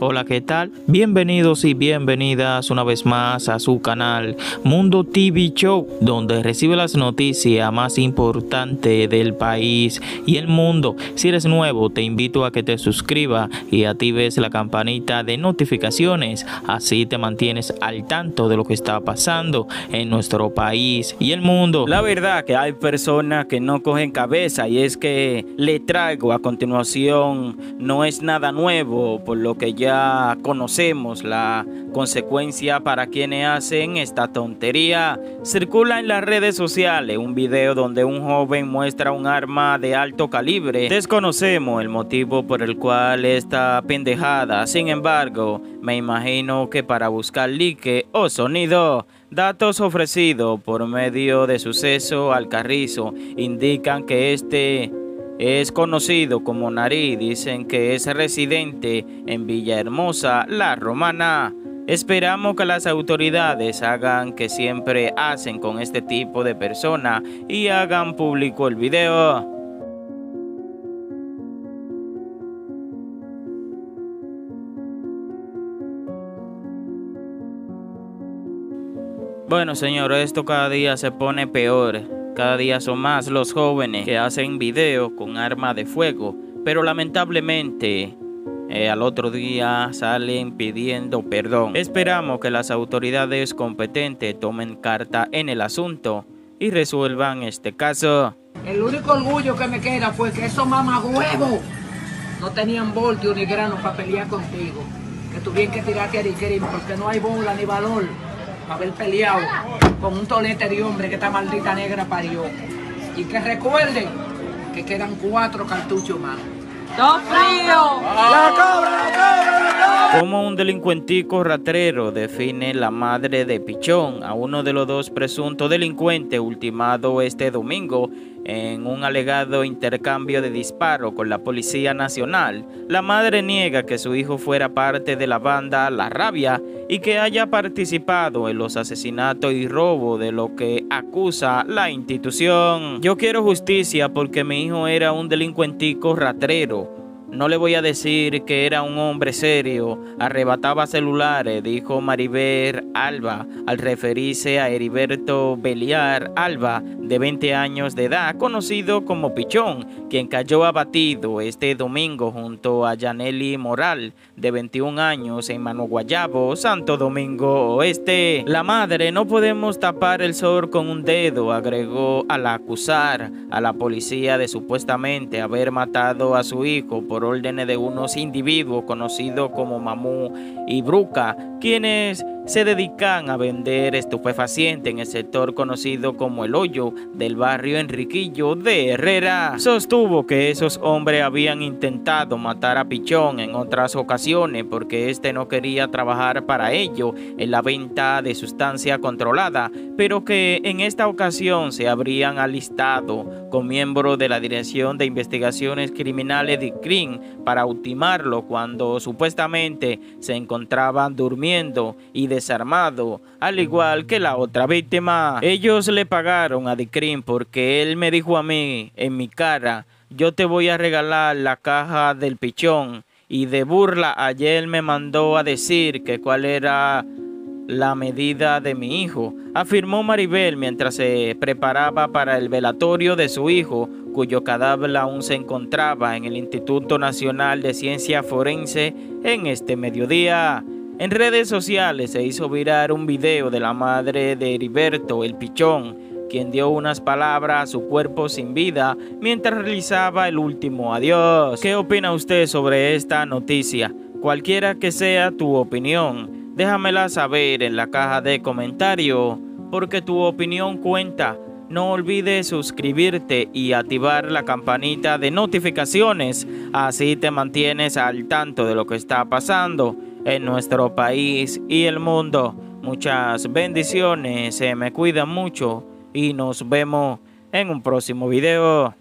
Hola, ¿qué tal? Bienvenidos y bienvenidas una vez más a su canal Mundo TV Show, donde recibe las noticias más importantes del país y el mundo. Si eres nuevo, te invito a que te suscribas y actives la campanita de notificaciones, así te mantienes al tanto de lo que está pasando en nuestro país y el mundo. La verdad que hay personas que no cogen cabeza y es que le traigo a continuación no es nada nuevo, por lo que ya conocemos la consecuencia para quienes hacen esta tontería. Circula en las redes sociales un video donde un joven muestra un arma de alto calibre. Desconocemos el motivo por el cual esta pendejada, sin embargo, me imagino que para buscar like o sonido. Datos ofrecidos por medio de suceso al carrizo indican que este es conocido como Nari, dicen que es residente en Villahermosa, La Romana. Esperamos que las autoridades hagan que siempre hacen con este tipo de personas y hagan público el video. Bueno, señor, esto cada día se pone peor. Cada día son más los jóvenes que hacen video con arma de fuego, pero lamentablemente eh, al otro día salen pidiendo perdón. Esperamos que las autoridades competentes tomen carta en el asunto y resuelvan este caso. El único orgullo que me queda fue que esos mamagüevos no tenían voltio ni grano para pelear contigo. Que tuvieron que tirarte a porque no hay bola ni valor haber peleado con un tolete de hombre que esta maldita negra parió. Y que recuerden que quedan cuatro cartuchos más. ¡Dos frío! Como un delincuentico ratrero define la madre de Pichón a uno de los dos presuntos delincuentes ultimado este domingo en un alegado intercambio de disparo con la Policía Nacional, la madre niega que su hijo fuera parte de la banda La Rabia y que haya participado en los asesinatos y robo de lo que acusa la institución. Yo quiero justicia porque mi hijo era un delincuentico ratrero no le voy a decir que era un hombre serio, arrebataba celulares, dijo Maribel Alba al referirse a Heriberto Beliar Alba, de 20 años de edad, conocido como Pichón, quien cayó abatido este domingo junto a Yaneli Moral, de 21 años, en Mano Guayabo, Santo Domingo Oeste. La madre, no podemos tapar el sol con un dedo, agregó al acusar a la policía de supuestamente haber matado a su hijo por órdenes de unos individuos conocidos como Mamú y Bruca, quienes se dedican a vender estupefacientes en el sector conocido como El Hoyo del barrio Enriquillo de Herrera. Sostuvo que esos hombres habían intentado matar a Pichón en otras ocasiones porque este no quería trabajar para ello en la venta de sustancia controlada, pero que en esta ocasión se habrían alistado con miembros de la Dirección de Investigaciones Criminales de CRIM para ultimarlo cuando supuestamente se encontraban durmiendo y de desarmado, al igual que la otra víctima. Ellos le pagaron a Dicrim porque él me dijo a mí, en mi cara, yo te voy a regalar la caja del pichón. Y de burla ayer me mandó a decir que cuál era la medida de mi hijo, afirmó Maribel mientras se preparaba para el velatorio de su hijo, cuyo cadáver aún se encontraba en el Instituto Nacional de Ciencia Forense en este mediodía. En redes sociales se hizo virar un video de la madre de Heriberto, el pichón, quien dio unas palabras a su cuerpo sin vida mientras realizaba el último adiós. ¿Qué opina usted sobre esta noticia? Cualquiera que sea tu opinión, déjamela saber en la caja de comentarios, porque tu opinión cuenta. No olvides suscribirte y activar la campanita de notificaciones, así te mantienes al tanto de lo que está pasando en nuestro país y el mundo. Muchas bendiciones, se me cuidan mucho y nos vemos en un próximo video.